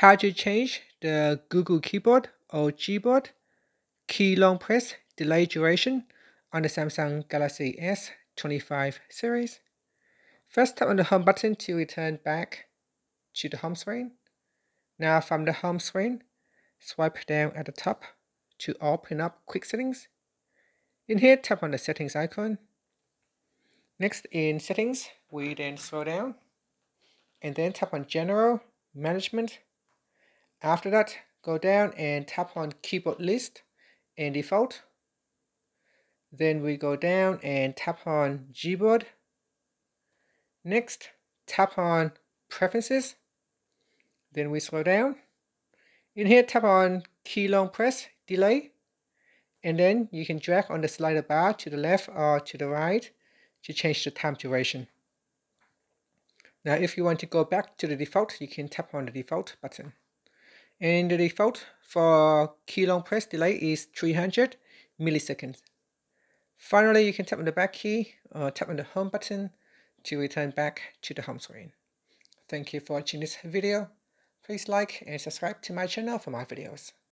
how to change the Google Keyboard or Gboard key long press delay duration on the Samsung Galaxy S25 series. First tap on the home button to return back to the home screen. Now from the home screen, swipe down at the top to open up quick settings. In here, tap on the settings icon. Next in settings, we then scroll down and then tap on general, management. After that, go down and tap on keyboard list and default. Then we go down and tap on Gboard. Next, tap on Preferences. Then we scroll down. In here, tap on Key Long Press Delay. And then you can drag on the slider bar to the left or to the right to change the time duration. Now, if you want to go back to the default, you can tap on the default button. And the default for key long press delay is 300 milliseconds. Finally, you can tap on the back key or tap on the home button to return back to the home screen. Thank you for watching this video. Please like and subscribe to my channel for more videos.